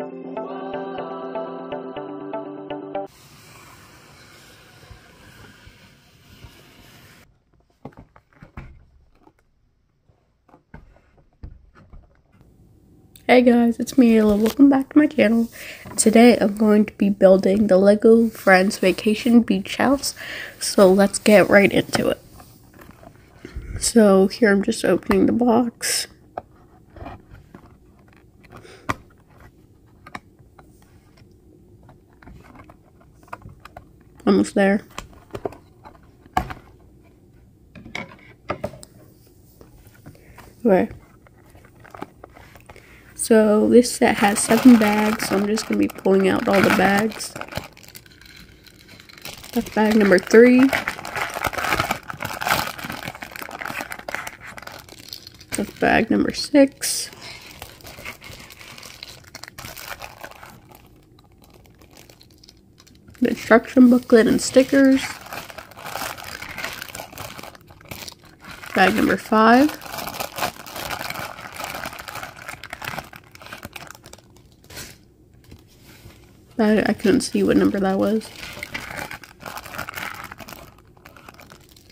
Hey guys, it's me Ayla. Welcome back to my channel. Today I'm going to be building the LEGO Friends Vacation Beach House. So let's get right into it. So here I'm just opening the box. Almost there. Okay. So this set has seven bags, so I'm just going to be pulling out all the bags. That's bag number three. That's bag number six. The instruction booklet and stickers. Bag number five. I, I couldn't see what number that was.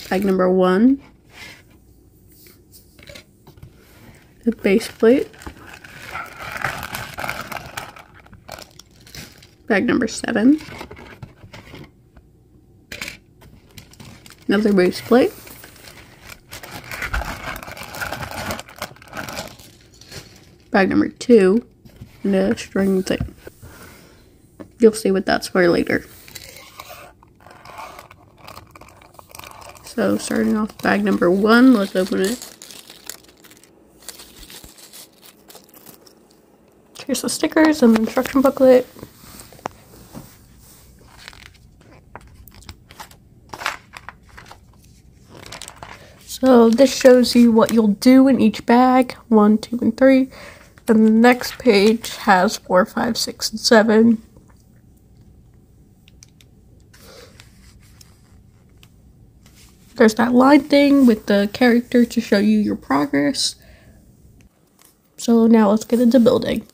Bag number one. The base plate. Bag number seven. Another base plate. Bag number two. And a string thing. You'll see what that's for later. So starting off bag number one, let's open it. Here's the stickers and the instruction booklet. So this shows you what you'll do in each bag, one, two, and three. And the next page has four, five, six, and seven. There's that line thing with the character to show you your progress. So now let's get into building.